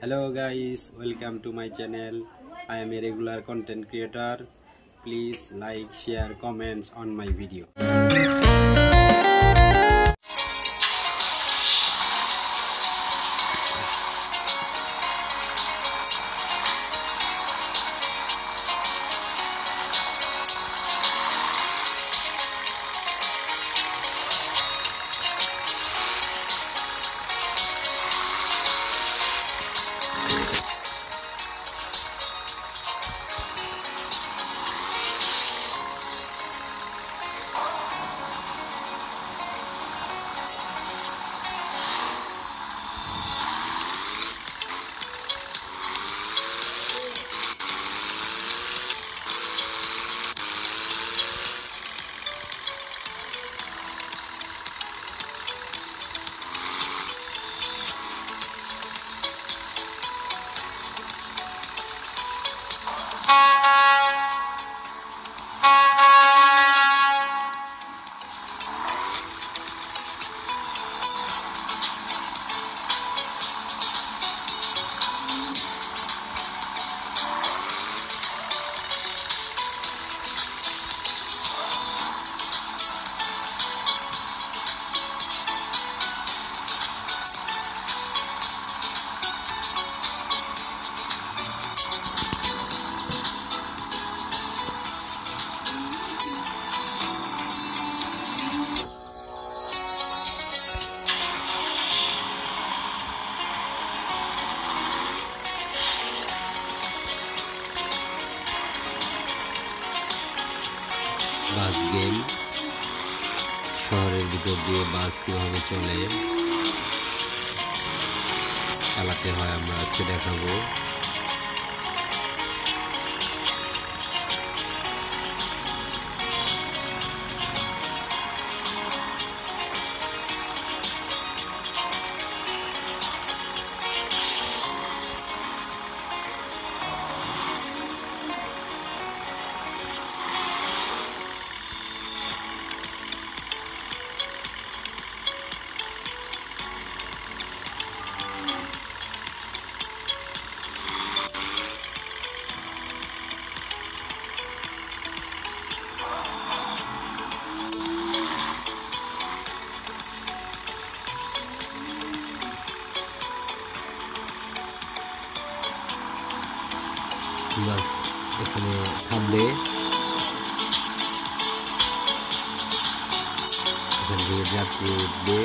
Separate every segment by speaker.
Speaker 1: hello guys. Welcome to my channel. I am a regular content creator. Please like share comments on my video শহরের ভিতর দিয়ে বাস কীভাবে চলে চালাতে হয় আমরা আজকে দেখাবো। বাস এখানে থামবে এখান থেকে যাত্রী উঠবে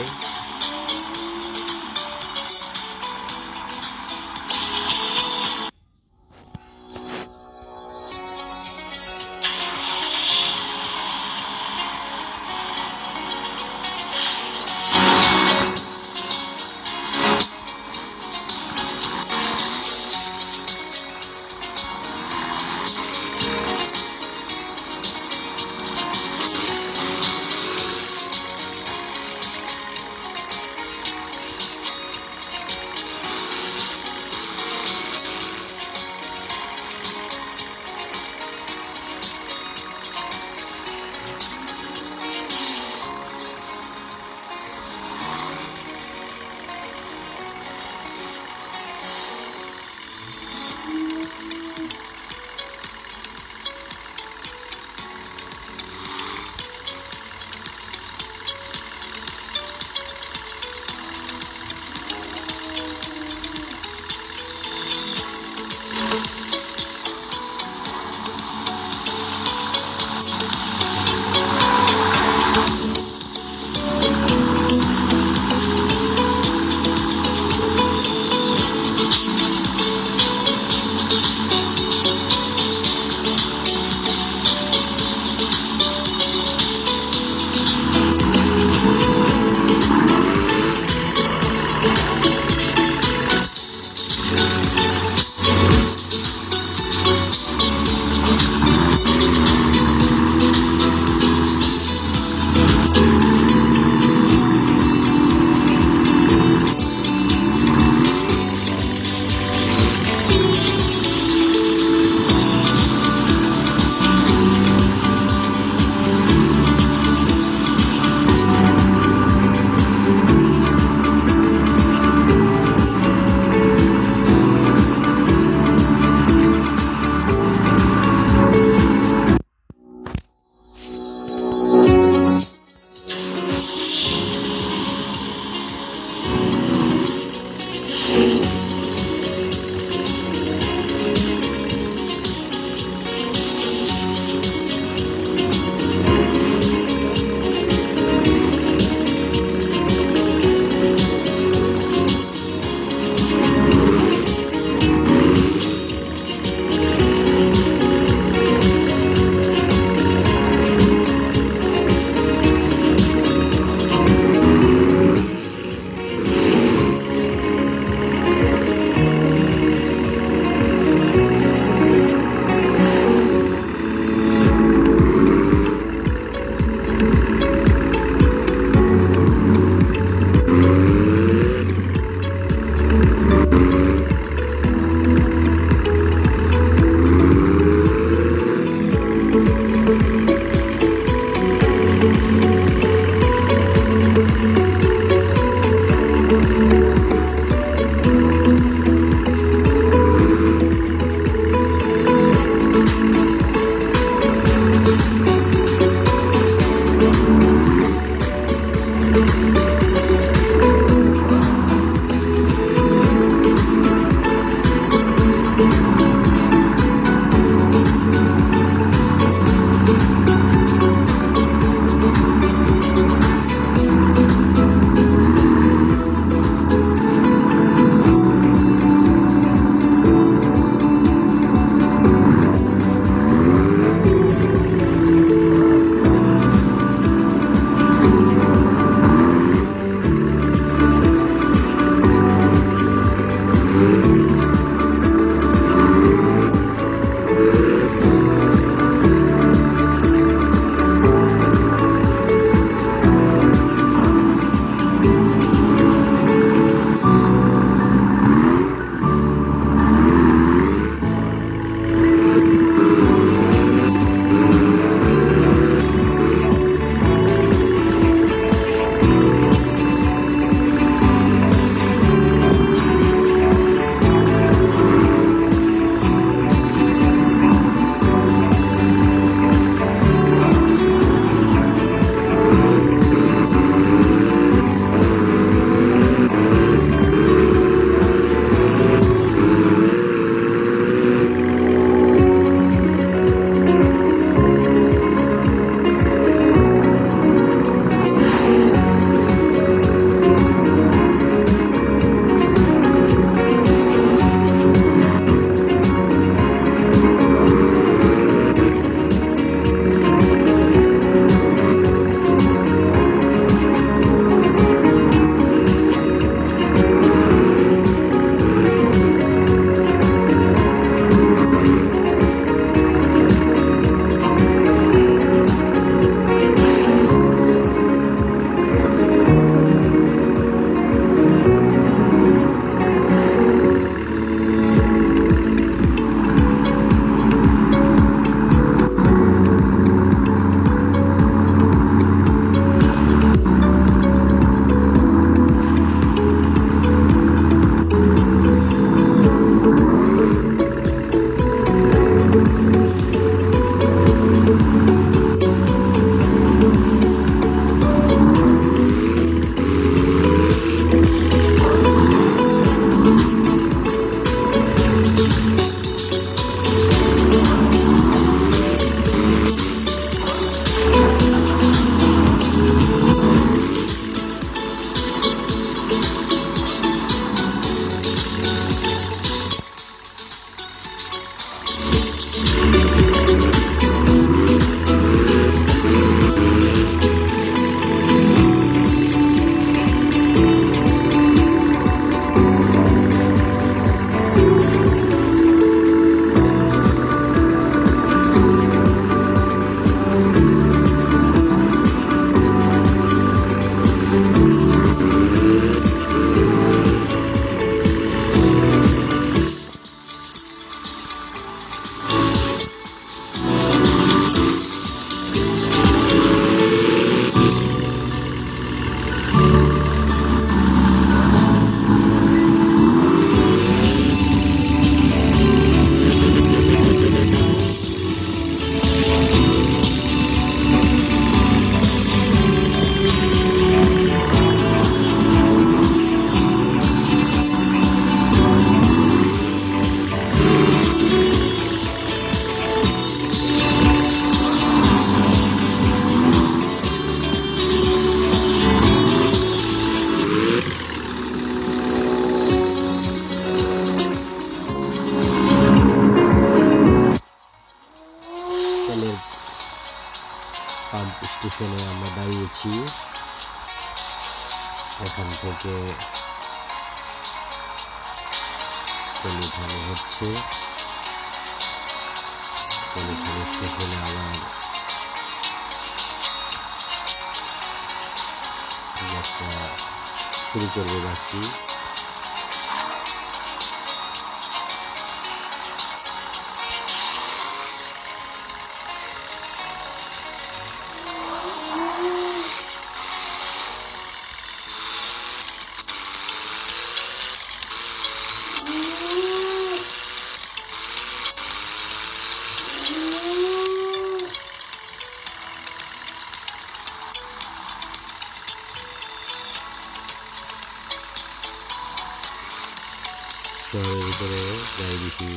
Speaker 2: স্টেশনে আমরা দাঁড়িয়েছি। এখান থেকে টেলিফোনে হচ্ছে। শেষ হলে আবার শুরু করবে বাসটি শহরের উপরে গাড়ি বেশি